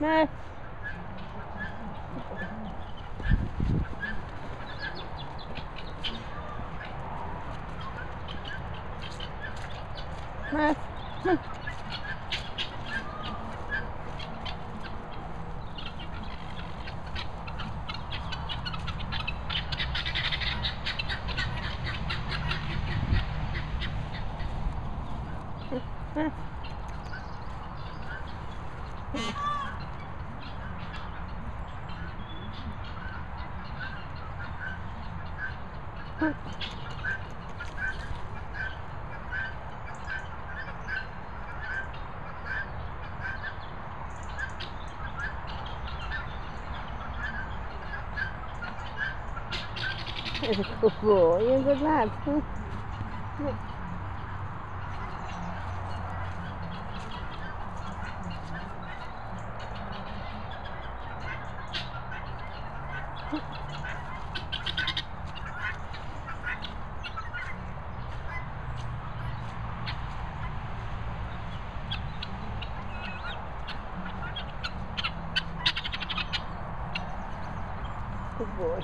Meh. Meh. Meh. 哥哥，应该难吃。Thank you. Good boy.